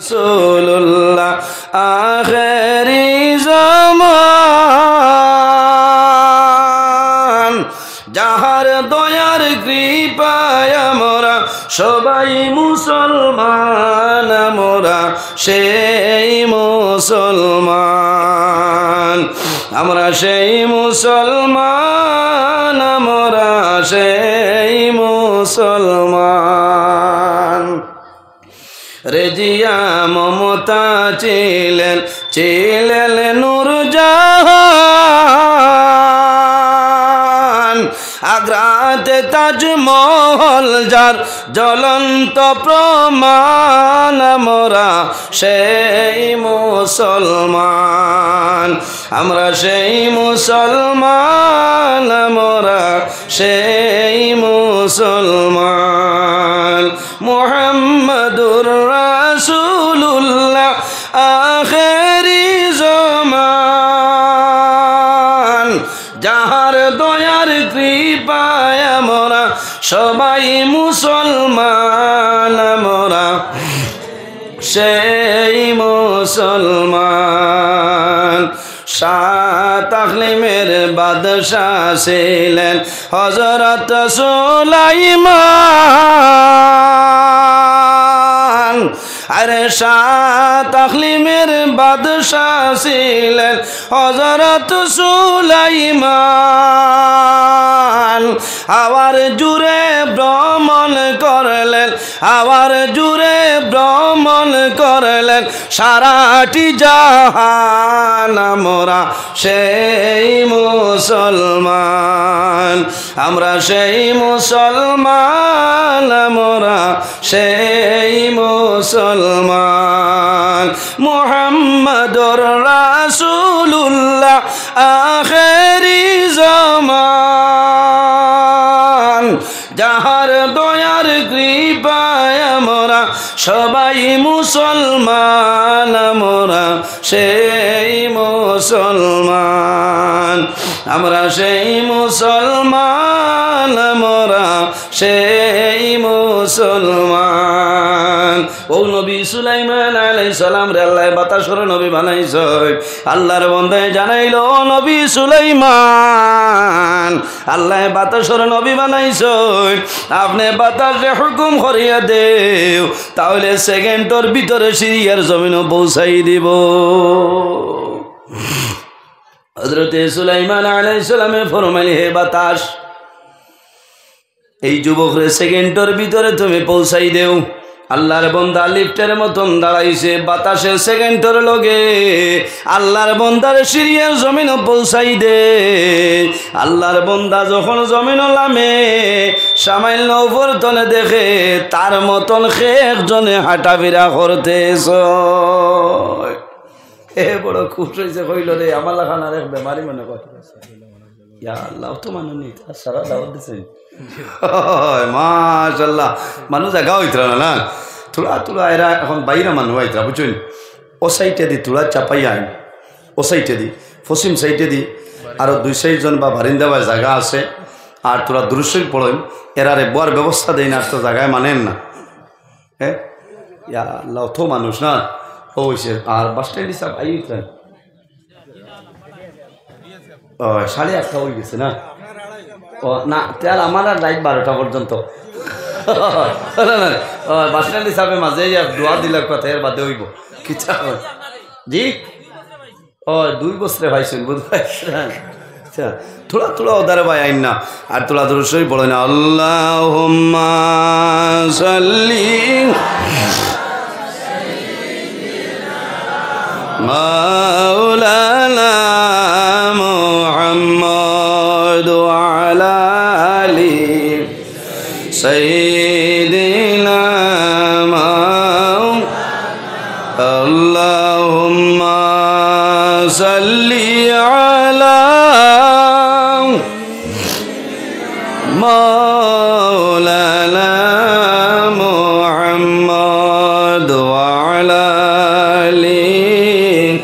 রসুল্লাহ আখেরি জমান। যাহার দয়ার কৃপায় আমরা সবাই মুসলমান, আমরা সেই মুসলমান। আমরা সেই মুসলমান, আমরা সেই মুসলমান। রেজিয়া মমতা ছিলেন ছিলেন নুরজাহান। আগ্রাতে তাজমহল যার জ্বলন্ত প্রমাণ মোরা সেই মুসলমান, আমরা সেই মুসলমান মোরা সেই মুসলমান। মোহাম্মদুর যাহার দয়ার কৃপায় আমরা সবাই মুসলমান আমরা। সেই মুসলমান সাত আখলিমের বাদশাহ ছিলেন হজরত সুলাইমান। আরে সাত আখলিমের বাদশাহ ছিলেন হজরত সুলাইমান। আবার জুড়ে ভ্রমণ করলেন আবার জুড়ে ভ্রমণ করলেন। সারাটি জাহান আমরা সেই মুসলমান, আমরা সেই মুসলমান। আমরা সেই মুসলমান। মোহাম্মদুর রাসুল্লাহ আখেরি জমান। যাহার দয়ার কৃপায় আমরা সবাই মুসলমান, আমরা সেই মুসলমান। আমরা সেই মুসলমান। মুসলমান ও নবী সুলাইমান আলাইহিস সালাম রে আল্লাহ বাতাসর নবী বানাইছ আল্লাহর বন্দায় জানাইল, ও নবী সুলাইমান, আল্লাহ বাতাসর নবী বানাইছ আপনি বাতাসে হুকুম করিয়া দেও, তাহলে সেকেন্ডর ভিতরে সিরিয়ার জমিন পৌঁছাই দিব। হজরতে সুলাইমান আলাইসালামে ফরমাইল, হে বাতাস এই যুবকরে সেকেন্ডের ভিতরে তুমি পৌঁছাই দেও। আল্লাহর বন্দা লিফটের মতন দাঁড়াইছে বাতাসের সেকেন্ডের লগে আল্লাহর বন্দার সিরিয়ার জমিন পৌঁছাই দে। আল্লাহর বন্দা যখন জমিন লামে সামান্য তলে দেখে তার মতন সে একজনে হাঁটাফেরা করতেছ। এ বড় খুশ হয়েছে কইল রে, আমার লাখান এক বেমারি মনে ইয়া আল্লাহ তো মানুষ নেই সারা দাওয়াত দিছে মাশাল্লাহ মানুষ জায়গা হইতরা না না তোলা তোলা এরা এখন বাইরা মানুষ আইতরা বুঝছেন ও সাইটে দি তোলা চাপাই আইন ও সাইটে দি পশ্চিম সাইটে দি আরও দুই চারজন বা বারিন্দা বা জায়গা আছে আর তোরা দৃশ্যই পড়েন এরারে বোয়ার ব্যবস্থা দেয় না তো জায়গায় মানেন না হ্যাঁ ইয়া আল্লাহ মানুষ না ও আর বাস স্ট্যান্ড হিসাব আই সাড়ে আটটা হয়ে গেছে না? ও, না, তেল আমার আর রাইট বারোটা পর্যন্ত। বাসনাল হিসাবে মাঝে দোয়া দিলার কথা, এর বাদে হইব। কি জি? ও, দুই বছরে ভাই শুন বুধ ভাই থোড়া থোড়া ওদারে ভাই আইন না। আর তোলা তোর সই বলে না আল্লাহ মা اللهم صل على مولانا محمد وعلى آله.